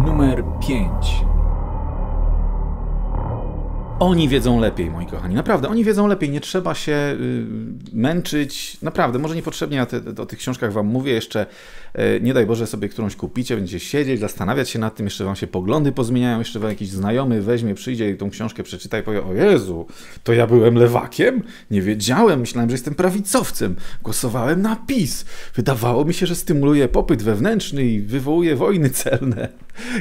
Numer 5. Oni wiedzą lepiej, moi kochani. Naprawdę, oni wiedzą lepiej. Nie trzeba się y, męczyć. Naprawdę, może niepotrzebnie ja te, o tych książkach wam mówię jeszcze. Y, nie daj Boże sobie którąś kupicie, będziecie siedzieć, zastanawiać się nad tym, jeszcze wam się poglądy pozmieniają, jeszcze wam jakiś znajomy weźmie, przyjdzie i tą książkę przeczyta i powie, o Jezu, to ja byłem lewakiem? Nie wiedziałem, myślałem, że jestem prawicowcem. Głosowałem na PiS. Wydawało mi się, że stymuluje popyt wewnętrzny i wywołuje wojny celne.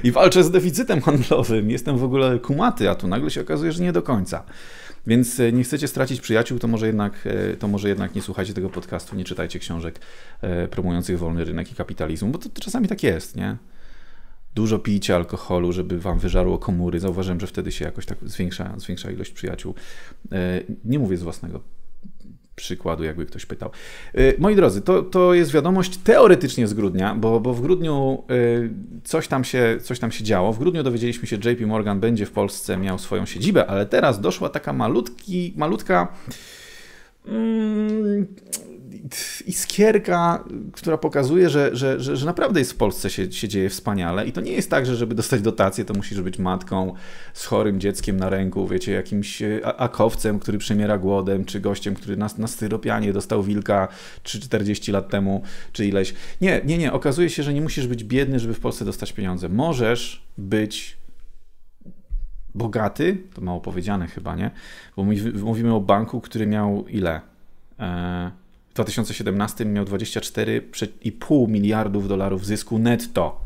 I walczę z deficytem handlowym. Jestem w ogóle kumaty, a tu nagle się okazuje, że nie do końca. Więc e, nie chcecie stracić przyjaciół, to może jednak, e, to może jednak nie słuchajcie tego podcastu, nie czytajcie książek e, promujących wolny rynek i kapitalizm, bo to, to czasami tak jest, nie? Dużo pijcie alkoholu, żeby wam wyżarło komóry. Zauważyłem, że wtedy się jakoś tak zwiększa, zwiększa ilość przyjaciół. Nie mówię z własnego przykładu, jakby ktoś pytał. Y, moi drodzy, to, to jest wiadomość teoretycznie z grudnia, bo, bo w grudniu y, coś tam, się, coś tam się działo. W grudniu dowiedzieliśmy się, że JP Morgan będzie w Polsce miał swoją siedzibę, ale teraz doszła taka malutki, malutka. Mm, iskierka, która pokazuje, że, że, że, że naprawdę jest w Polsce się, się dzieje wspaniale i to nie jest tak, że żeby dostać dotację, to musisz być matką z chorym dzieckiem na ręku, wiecie, jakimś e, akowcem, który przemiera głodem, czy gościem, który na, na styropianie dostał wilka 3-40 lat temu, czy ileś. Nie, nie, nie. Okazuje się, że nie musisz być biedny, żeby w Polsce dostać pieniądze. Możesz być bogaty, to mało powiedziane chyba, nie? Bo mówimy o banku, który miał ile? Eee, 2017 miał 24,5 miliardów dolarów zysku netto.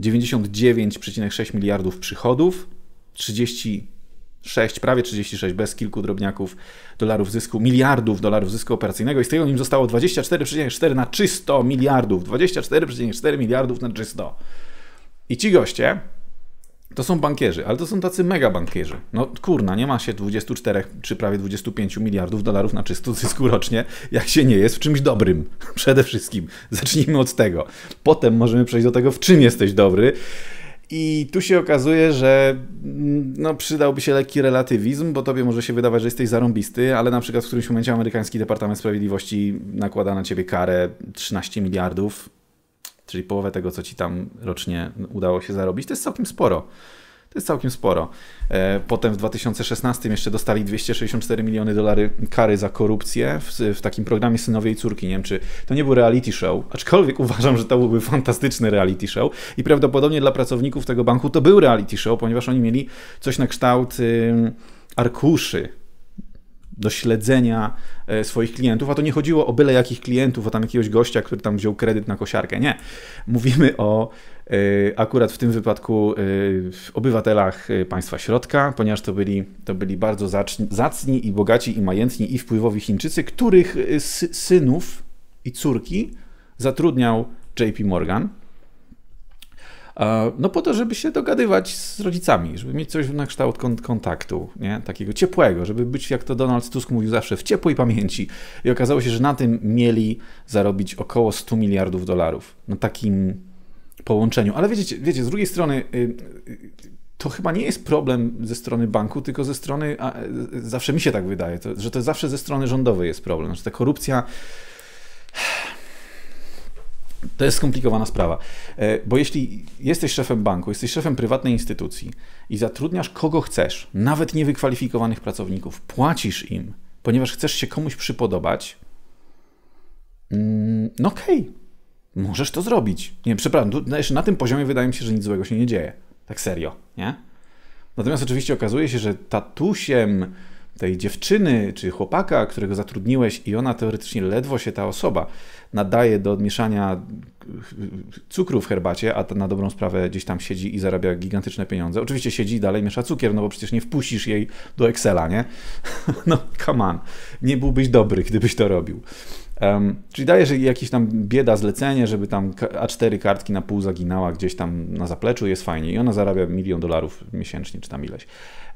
99,6 miliardów przychodów, 36, prawie 36, bez kilku drobniaków dolarów zysku, miliardów dolarów zysku operacyjnego i z tego nim zostało 24,4 na czysto miliardów. 24,4 miliardów na czysto. I ci goście to są bankierzy, ale to są tacy mega bankierzy. No kurna, nie ma się 24 czy prawie 25 miliardów dolarów na czysto zysku rocznie, jak się nie jest w czymś dobrym. Przede wszystkim. Zacznijmy od tego. Potem możemy przejść do tego, w czym jesteś dobry. I tu się okazuje, że mm, no, przydałby się lekki relatywizm, bo tobie może się wydawać, że jesteś zarąbisty, ale na przykład w którymś momencie amerykański Departament Sprawiedliwości nakłada na ciebie karę 13 miliardów czyli połowę tego, co ci tam rocznie udało się zarobić, to jest całkiem sporo. To jest całkiem sporo. E, potem w 2016 jeszcze dostali 264 miliony dolarów kary za korupcję w, w, takim programie Synowie i Córki. Nie wiem, czy to nie był reality show, aczkolwiek uważam, że to byłby fantastyczny reality show i prawdopodobnie dla pracowników tego banku to był reality show, ponieważ oni mieli coś na kształt arkuszy do śledzenia e, swoich klientów, a to nie chodziło o byle jakich klientów, o tam jakiegoś gościa, który tam wziął kredyt na kosiarkę. Nie. Mówimy o e, akurat w tym wypadku e, obywatelach państwa środka, ponieważ to byli, to byli bardzo zacni i bogaci i majętni i wpływowi Chińczycy, których synów i córki zatrudniał JP Morgan no po to, żeby się dogadywać z rodzicami, żeby mieć coś na kształt kontaktu, nie? takiego ciepłego, żeby być, jak to Donald Tusk mówił zawsze, w ciepłej pamięci. I okazało się, że na tym mieli zarobić około 100 miliardów dolarów. Na takim połączeniu. Ale wiecie, wiecie z drugiej strony y, y, to chyba nie jest problem ze strony banku, tylko ze strony, a, zawsze mi się tak wydaje, to, że to zawsze ze strony rządowej jest problem, że ta korupcja to jest skomplikowana sprawa, e, bo jeśli jesteś szefem banku, jesteś szefem prywatnej instytucji i zatrudniasz kogo chcesz, nawet niewykwalifikowanych pracowników, płacisz im, ponieważ chcesz się komuś przypodobać, mm, no okej, okay, możesz to zrobić. Nie, przepraszam, na tym poziomie wydaje mi się, że nic złego się nie dzieje. Tak serio, nie? Natomiast oczywiście okazuje się, że tatusiem tej dziewczyny czy chłopaka, którego zatrudniłeś i ona teoretycznie ledwo się ta osoba nadaje do odmieszania cukru w herbacie, a na dobrą sprawę gdzieś tam siedzi i zarabia gigantyczne pieniądze. Oczywiście siedzi i dalej miesza cukier, no bo przecież nie wpuścisz jej do Excela, nie? No come on. Nie byłbyś dobry, gdybyś to robił. Um, czyli daje, że jakiś tam bieda zlecenie, żeby tam A4 kartki na pół zaginała gdzieś tam na zapleczu, jest fajnie i ona zarabia milion dolarów miesięcznie, czy tam ileś.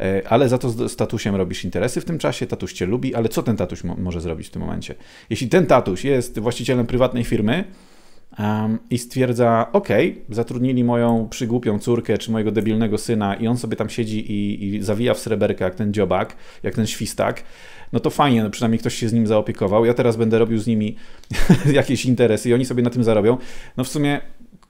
E, ale za to z tatusiem robisz interesy w tym czasie, tatuś cię lubi, ale co ten tatuś mo może zrobić w tym momencie? Jeśli ten tatuś jest właścicielem prywatnej firmy, Um, i stwierdza, ok, zatrudnili moją przygłupią córkę czy mojego debilnego syna i on sobie tam siedzi i, i zawija w sreberkę jak ten dziobak, jak ten świstak, no to fajnie, no przynajmniej ktoś się z nim zaopiekował. Ja teraz będę robił z nimi jakieś interesy i oni sobie na tym zarobią. No w sumie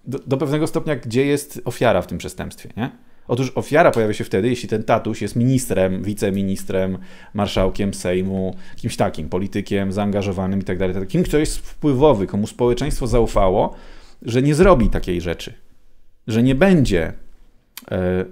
do, do pewnego stopnia, gdzie jest ofiara w tym przestępstwie, nie? Otóż ofiara pojawia się wtedy, jeśli ten tatuś jest ministrem, wiceministrem, marszałkiem Sejmu, kimś takim, politykiem zaangażowanym i tak dalej. Kim, kto jest wpływowy, komu społeczeństwo zaufało, że nie zrobi takiej rzeczy, że nie będzie e,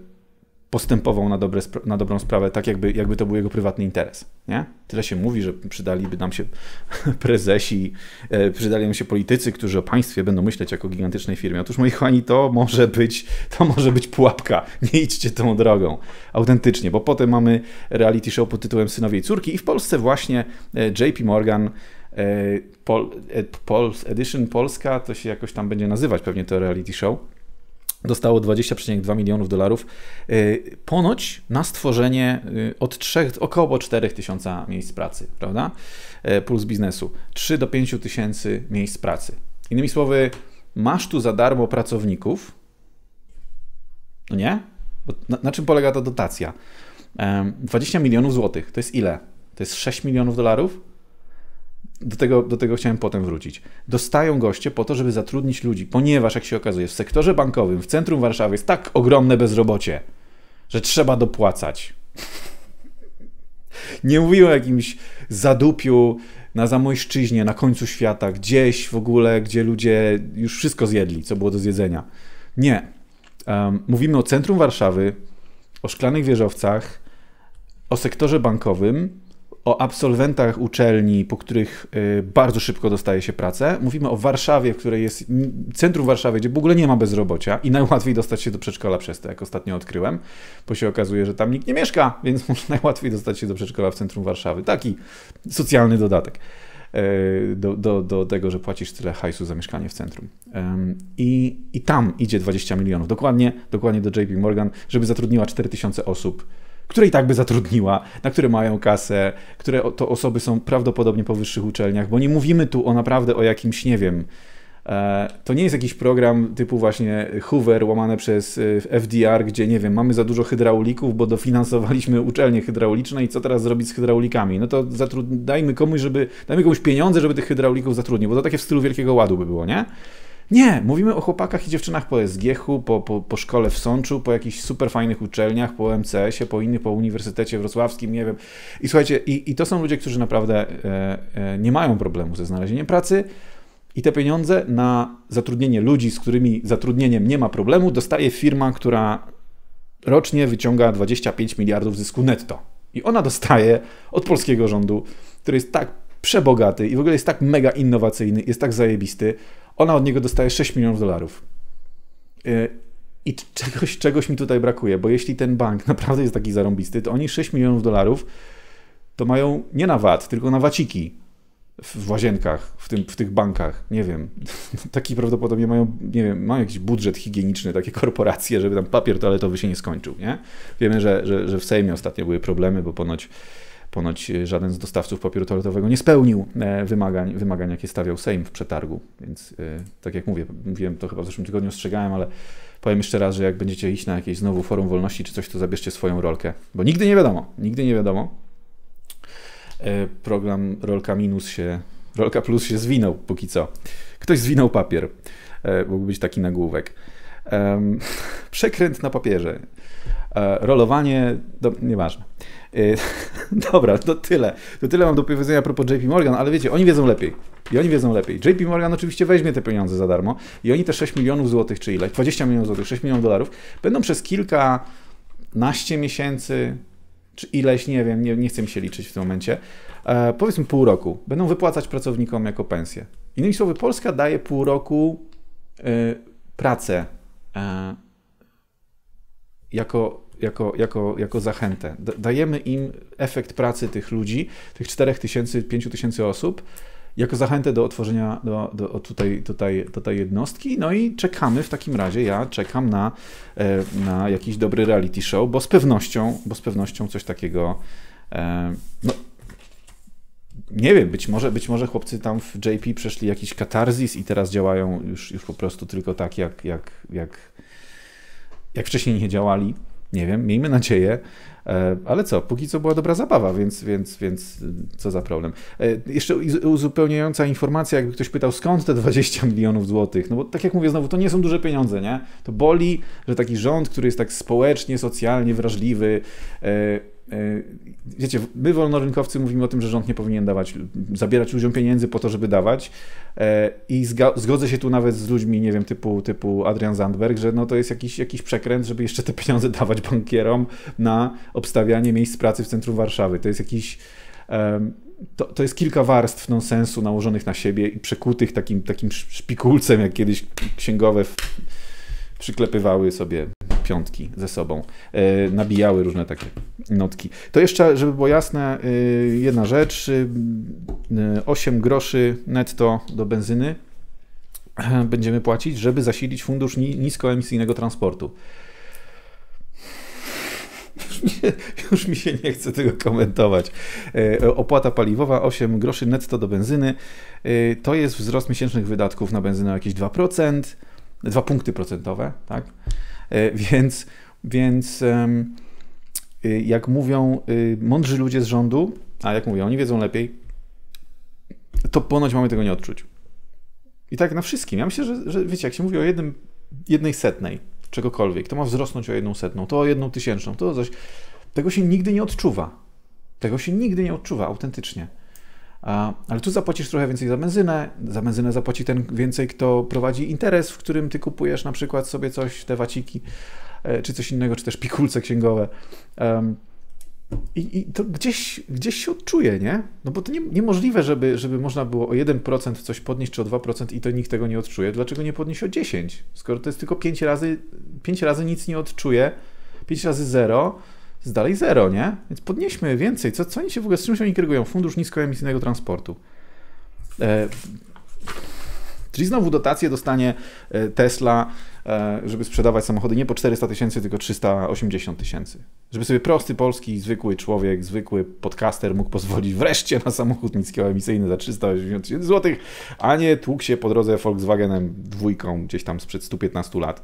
postępował na, dobre, na dobrą sprawę, tak jakby, jakby to był jego prywatny interes. Nie? Tyle się mówi, że przydaliby nam się prezesi, e, przydali nam się politycy, którzy o państwie będą myśleć jako o gigantycznej firmie. Otóż, moi kochani, to może być, to może być pułapka. Nie idźcie tą drogą. Autentycznie, bo potem mamy reality show pod tytułem Synowie i Córki i w Polsce właśnie e, JP Morgan e, Pol, Edition Polska, to się jakoś tam będzie nazywać pewnie to reality show dostało 20,2 milionów dolarów y, ponoć na stworzenie y, od 3, około 4 tysiąca miejsc pracy, prawda? Y, plus biznesu. 3 do 5 tysięcy miejsc pracy. Innymi słowy, masz tu za darmo pracowników, no nie? Na, na czym polega ta dotacja? 20 milionów złotych, to jest ile? To jest 6 milionów dolarów? Do tego, do tego chciałem potem wrócić. Dostają goście po to, żeby zatrudnić ludzi, ponieważ, jak się okazuje, w sektorze bankowym, w centrum Warszawy jest tak ogromne bezrobocie, że trzeba dopłacać. Nie mówiłem o jakimś zadupiu na Zamojszczyźnie, na końcu świata, gdzieś w ogóle, gdzie ludzie już wszystko zjedli, co było do zjedzenia. Nie. Um, mówimy o centrum Warszawy, o szklanych wieżowcach, o sektorze bankowym, o absolwentach uczelni, po których y, bardzo szybko dostaje się pracę. Mówimy o Warszawie, w której jest centrum Warszawy, gdzie w ogóle nie ma bezrobocia i najłatwiej dostać się do przedszkola przez to, jak ostatnio odkryłem, bo się okazuje, że tam nikt nie mieszka, więc może najłatwiej dostać się do przedszkola w centrum Warszawy. Taki socjalny dodatek y, do, do, do tego, że płacisz tyle hajsu za mieszkanie w centrum. I, I tam idzie 20 milionów, dokładnie, dokładnie do JP Morgan, żeby zatrudniła 4000 osób które i tak by zatrudniła, na które mają kasę, które to osoby są prawdopodobnie po wyższych uczelniach, bo nie mówimy tu o naprawdę o jakimś, nie wiem, e, to nie jest jakiś program typu właśnie Hoover łamane przez e, FDR, gdzie nie wiem, mamy za dużo hydraulików, bo dofinansowaliśmy uczelnie hydrauliczne i co teraz zrobić z hydraulikami? No to dajmy komuś, żeby, dajmy komuś pieniądze, żeby tych hydraulików zatrudnił, bo to takie w stylu Wielkiego Ładu by było, nie? Nie, mówimy o chłopakach i dziewczynach po SGH-u, po, po, po szkole w Sączu, po jakichś super fajnych uczelniach, po MCS-ie, po innych, po Uniwersytecie Wrocławskim, nie wiem. I słuchajcie, i, i to są ludzie, którzy naprawdę e, e, nie mają problemu ze znalezieniem pracy i te pieniądze na zatrudnienie ludzi, z którymi zatrudnieniem nie ma problemu, dostaje firma, która rocznie wyciąga 25 miliardów zysku netto. I ona dostaje od polskiego rządu, który jest tak przebogaty i w ogóle jest tak mega innowacyjny, jest tak zajebisty, ona od niego dostaje 6 milionów dolarów. Y, I czegoś, czegoś mi tutaj brakuje, bo jeśli ten bank naprawdę jest taki zarąbisty, to oni 6 milionów dolarów to mają nie na VAT, tylko na waciki w łazienkach, w, tym, w tych bankach, nie wiem, taki prawdopodobnie mają, nie wiem, mają jakiś budżet higieniczny, takie korporacje, żeby tam papier toaletowy się nie skończył, nie? Wiemy, że, że, że w Sejmie ostatnio były problemy, bo ponoć Ponoć e, żaden z dostawców papieru toaletowego nie spełnił e, wymagań, wymagań jakie stawiał Sejm w przetargu. Więc e, tak jak mówię, mówiłem to chyba w zeszłym tygodniu, ostrzegałem, ale powiem jeszcze raz, że jak będziecie iść na jakieś znowu forum wolności czy coś, to zabierzcie swoją rolkę, bo nigdy nie wiadomo, nigdy nie wiadomo. Program Rolka Minus się, Rolka Plus się zwinął póki co. Ktoś zwinął papier. Mógł być taki nagłówek. Przekręt na papierze. Rolowanie, do, nieważne. Y, dobra, to tyle. To tyle mam do powiedzenia a propos JP Morgan, ale wiecie, oni wiedzą lepiej. I oni wiedzą lepiej. JP Morgan oczywiście weźmie te pieniądze za darmo i oni te 6 milionów złotych, czy ile? 20 milionów złotych, 6 milionów dolarów, będą przez kilkanaście miesięcy, czy ileś, nie wiem, nie, nie chcę mi się liczyć w tym momencie, e, powiedzmy pół roku, będą wypłacać pracownikom jako pensję. Innymi słowy, Polska daje pół roku e, pracę e, jako jako, jako, jako zachętę. Dajemy im efekt pracy tych ludzi, tych 4 tysięcy, 5 tysięcy osób, jako zachętę do otworzenia do, do, tutaj, tutaj, tej jednostki. No i czekamy w takim razie, ja czekam na, e, na jakiś dobry reality show, bo z pewnością, bo z pewnością coś takiego. E, no, nie wiem, być może, być może chłopcy tam w JP przeszli jakiś katarzis i teraz działają już, już po prostu tylko tak, jak, jak, jak, jak wcześniej nie działali. Nie wiem, miejmy nadzieję. E, ale co, póki co była dobra zabawa, więc, więc, więc co za problem. E, jeszcze uzupełniająca informacja, jakby ktoś pytał, skąd te 20 milionów złotych? No bo tak jak mówię znowu, to nie są duże pieniądze, nie? To boli, że taki rząd, który jest tak społecznie, socjalnie wrażliwy, e, E, wiecie, my wolnorynkowcy mówimy o tym, że rząd nie powinien dawać, zabierać ludziom pieniędzy po to, żeby dawać e, i zgodzę się tu nawet z ludźmi, nie wiem, typu, typu Adrian Zandberg, że no to jest jakiś, jakiś przekręt, żeby jeszcze te pieniądze dawać bankierom na obstawianie miejsc pracy w centrum Warszawy. To jest jakiś to, to jest kilka warstw nonsensu nałożonych na siebie i przekutych takim, takim szpikulcem, jak kiedyś księgowe przyklepywały sobie piątki ze sobą, e, nabijały różne takie notki. To jeszcze, żeby było jasne, e, jedna rzecz, 8 e, groszy netto do benzyny będziemy płacić, żeby zasilić fundusz niskoemisyjnego transportu. Już mi, się, już mi się nie chce tego komentować. Opłata paliwowa 8 groszy netto do benzyny to jest wzrost miesięcznych wydatków na benzynę o jakieś 2%, 2 punkty procentowe, tak? E, więc, więc y, jak mówią y, mądrzy ludzie z rządu, a jak mówią, oni wiedzą lepiej, to ponoć mamy tego nie odczuć. I tak na wszystkim. Ja myślę, że, że wiecie, jak się mówi o jednym, jednej setnej czegokolwiek, to ma wzrosnąć o jedną setną, to o jedną tysięczną, to coś. Tego się nigdy nie odczuwa. Tego się nigdy nie odczuwa autentycznie. Ale tu zapłacisz trochę więcej za benzynę, za benzynę zapłaci ten więcej, kto prowadzi interes, w którym ty kupujesz na przykład sobie coś, te waciki, e, czy coś innego, czy też pikulce księgowe. I, I, to gdzieś, gdzieś się odczuje, nie? No bo to nie, niemożliwe, żeby, żeby można było o 1% coś podnieść, czy o 2% i to nikt tego nie odczuje. Dlaczego nie podnieść o 10? Skoro to jest tylko 5 razy, 5 razy nic nie odczuje, 5 razy 0, jest dalej zero, nie? Więc podnieśmy więcej. Co, co oni się w ogóle, z czym się oni kierują? Fundusz niskoemisyjnego transportu. E, czyli znowu dotację dostanie e, Tesla żeby sprzedawać samochody nie po 400 tysięcy, tylko 380 tysięcy. Żeby sobie prosty polski, zwykły człowiek, zwykły podcaster mógł pozwolić wreszcie na samochód niskoemisyjny za 380 tysięcy złotych, a nie tłukł się po drodze Volkswagenem dwójką gdzieś tam sprzed 115 lat.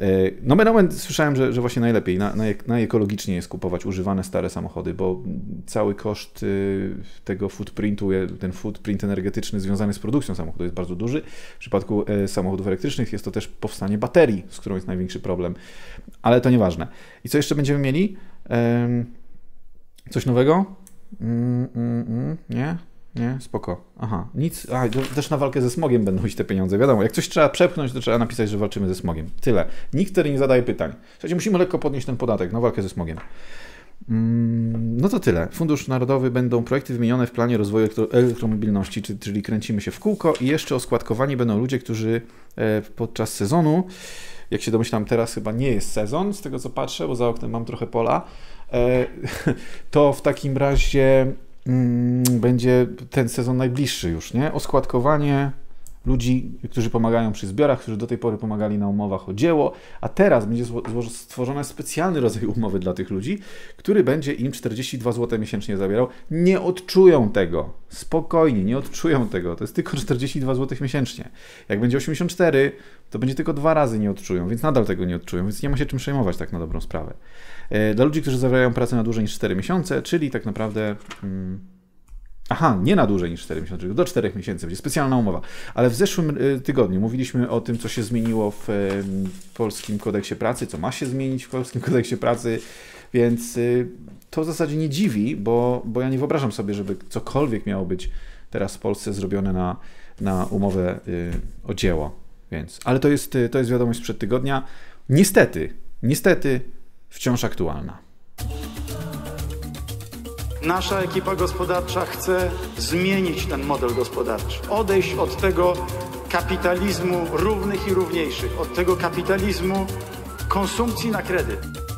E, no moment słyszałem, że, że właśnie najlepiej, na, na, najekologicznie jest kupować używane stare samochody, bo cały koszt y, tego footprintu, ten footprint energetyczny związany z produkcją samochodu jest bardzo duży. W przypadku e, samochodów elektrycznych jest to też powstanie baterii baterii, z którą jest największy problem. Ale to nieważne. I co jeszcze będziemy mieli? Coś nowego? Mm, mm, mm, nie? Nie? Spoko. Aha, nic. A, też na walkę ze smogiem będą iść te pieniądze. Wiadomo, jak coś trzeba przepchnąć, to trzeba napisać, że walczymy ze smogiem. Tyle. Nikt wtedy nie zadaje pytań. Słuchajcie, musimy lekko podnieść ten podatek na walkę ze smogiem. No to tyle. Fundusz Narodowy będą projekty wymienione w planie rozwoju elektromobilności, czyli kręcimy się w kółko i jeszcze oskładkowani będą ludzie, którzy e, podczas sezonu, jak się domyślam, teraz chyba nie jest sezon, z tego co patrzę, bo za oknem mam trochę pola, e, to w takim razie mm, będzie ten sezon najbliższy już, nie? Oskładkowanie ludzi, którzy pomagają przy zbiorach, którzy do tej pory pomagali na umowach o dzieło, a teraz będzie stworzony specjalny rodzaj umowy dla tych ludzi, który będzie im 42 zł miesięcznie zabierał. Nie odczują tego. Spokojnie, nie odczują tego. To jest tylko 42 zł miesięcznie. Jak będzie 84, to będzie tylko dwa razy nie odczują, więc nadal tego nie odczują, więc nie ma się czym przejmować tak na dobrą sprawę. E, dla ludzi, którzy zawierają pracę na dłużej niż 4 miesiące, czyli tak naprawdę. Hmm, Aha, nie na dłużej niż 4 miesiące, do 4 miesięcy, będzie specjalna umowa. Ale w zeszłym y, tygodniu mówiliśmy o tym, co się zmieniło w polskim kodeksie pracy, co ma się zmienić w polskim kodeksie pracy, więc y, to w zasadzie nie dziwi, bo, bo ja nie wyobrażam sobie, żeby cokolwiek miało być teraz w Polsce zrobione na, na umowę y, o dzieło. Więc, ale to jest, to jest wiadomość sprzed tygodnia. Niestety, niestety wciąż aktualna. Nasza ekipa gospodarcza chce zmienić ten model gospodarczy, odejść od tego kapitalizmu równych i równiejszych, od tego kapitalizmu konsumpcji na kredyt.